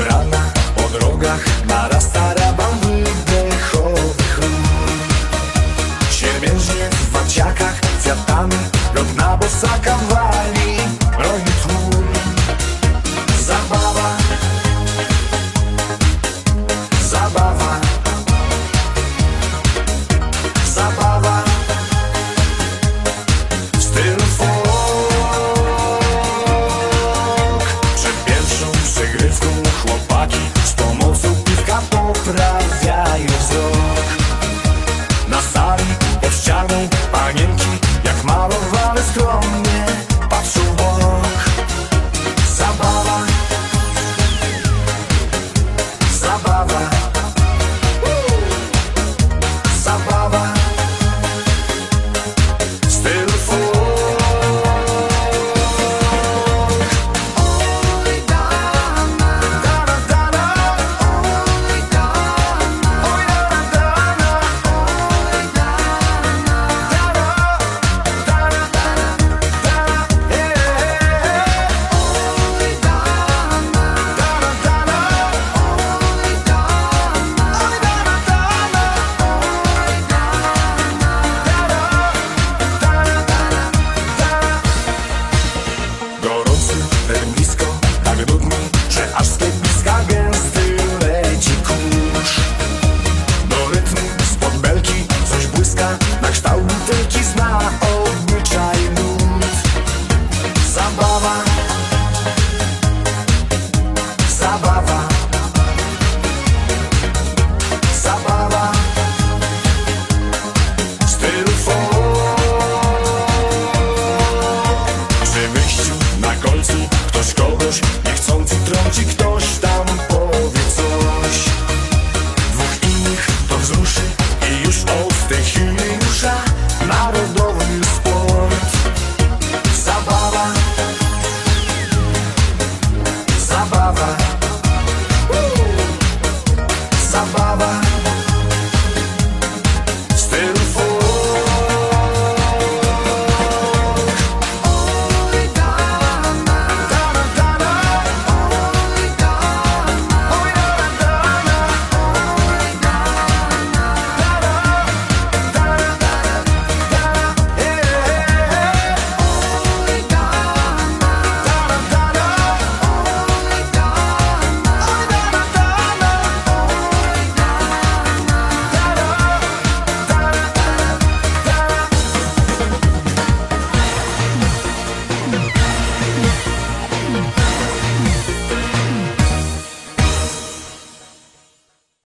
od rana, o drogach narasta raban wydechowy chłód Siermiężnie w waciakach, kwiatami bezkromnie patrzą lava.